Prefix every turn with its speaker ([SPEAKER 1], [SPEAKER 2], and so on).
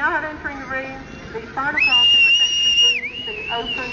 [SPEAKER 1] Now entering the ring, the final part of the section being the open